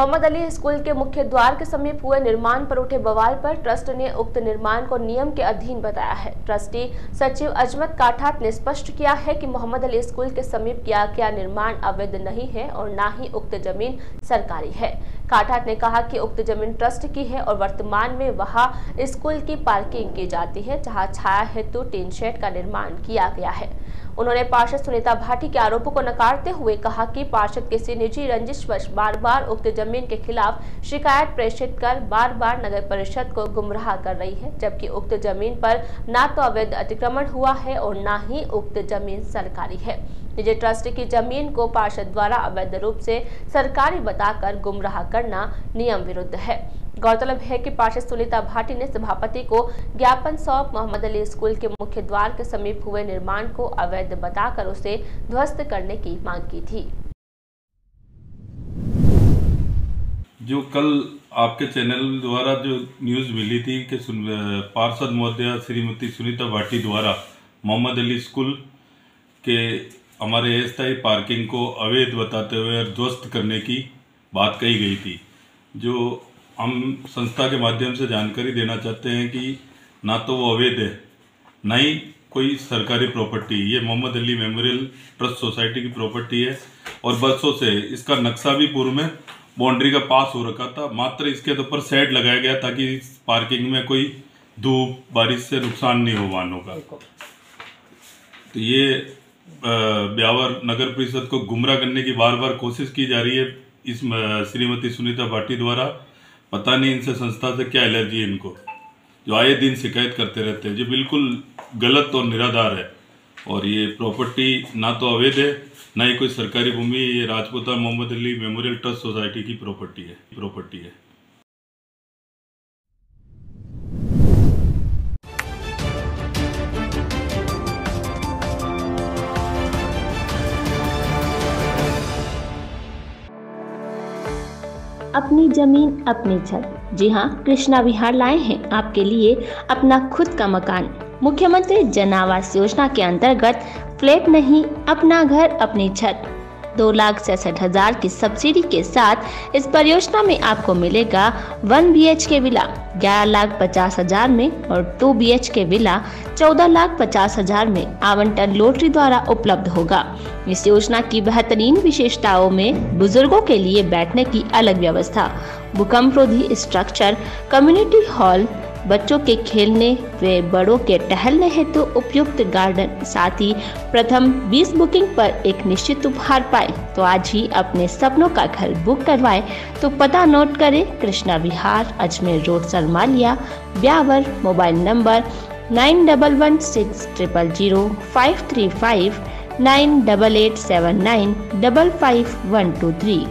Mohammad Ali school के मुख्य द्वार के समीप हुए निर्माण पर उठे बवाल पर ट्रस्ट ने उक्त निर्माण को नियम के अधीन बताया है। ट्रस्टी सचिव अजमत काठात ने स्पष्ट किया है कि मोहम्मद अली स्कूल के समीप किया गया निर्माण अवैध नहीं है और न ही उक्त ज़मीन सरकारी है। काठात ने कहा कि उक्त ज़मीन ट्रस्ट की है और वर्तमान में वहाँ स्कूल की पार्किंग की जाती है, जहाँ छाया हेतु टीन शेड का निर्माण किया गया है। उन्होंने पार्षद सुनीता भाटी के आरोपों को नकारते हुए कहा कि पार्षद किसी निजी रंजिशवश बार बार उक्त ज़मीन के खिलाफ शिकायत प्रेषित कर बार बार नगर परिषद को गुमराह कर रही है, जबकि उक्त ज़मीन पर न तो अवैध अतिक्रमण हुआ है और न ही उक्त ज़मीन सरकारी है। निजी ट्रस्ट की ज़मीन को पार्षद द्वारा अवैध रूप से सरकारी बताकर गुमराह करना नियम विरुद्ध है। गौरतलब है कि पार्षद सुनीता भाटी ने सभापति को ज्ञापन सौंप मोहम्मद अली स्कूल के मुख्य द्वार के समीप हुए निर्माण को अवैध बताकर उसे ध्वस्त करने की मांग की थी। जो कल आपके चैनल द्वारा जो न्यूज़ मिली थी कि पार्षद महोदया श्रीमती सुनीता भाटी द्वारा मोहम्मद अली स्कूल के हमारे अस्थायी पार्किंग को अवैध बताते हुए और ध्वस्त करने की बात कही गई थी। जो हम संस्था के माध्यम से जानकारी देना चाहते हैं कि ना तो वो अवैध है, ना ही कोई सरकारी प्रॉपर्टी। ये Mohammad Ali memorial trust society की प्रॉपर्टी है और बरसों से इसका नक्शा भी पूर्व में बाउंड्री का पास हो रखा था। मात्र इसके ऊपर सेट लगाया गया ताकि पार्किंग में कोई धूप बारिश से नुकसान नहीं हो वाहनों का। तो ये ब्यावर नगर परिषद को गुमराह करने की बार बार कोशिश की जा रही है इस श्रीमती सुनीता भाटी द्वारा। पता नहीं इनसे संस्था से क्या एलर्जी है इनको। जो आए दिन शिकायत करते रहते हैं। जो बिल्कुल गलत और निराधार है। और ये प्रॉपर्टी ना तो अवैध है ना ही कोई सरकारी भूमि, ये राजपूता Mohammad Ali memorial trust society की प्रॉपर्टी है प्रॉपर्टी है। अपनी ज़मीन, अपनी छत। जी हाँ कृष्णा विहार लाए हैं आपके लिए अपना खुद का मकान। मुख्यमंत्री जन आवास योजना के अंतर्गत फ्लैट नहीं, अपना घर, अपनी छत। दो लाख सड़सठ हज़ार की सब्सिडी के साथ इस परियोजना में आपको मिलेगा one B H K villa, ग्यारह लाख पचास हज़ार में और two B H K villa, चौदह लाख पचास हज़ार में आवंटन लोटरी द्वारा उपलब्ध होगा। इस योजना की बेहतरीन विशेषताओं में बुज़ुर्गों के लिए बैठने की अलग व्यवस्था भूकंप रोधी स्ट्रक्चर कम्युनिटी हॉल बच्चों के खेलने, व बड़ों के टहलने हेतु तो उपयुक्त गार्डन, साथ ही प्रथम 20 बुकिंग पर एक निश्चित उपहार पाए। तो आज ही अपने सपनों का घर बुक करवाएँ। तो पता नोट करें, Krishna Vihar, Ajmer road Sarmaliya Beawar, mobile number nine double one six triple zero five three five, nine double eight seven nine double five one two three.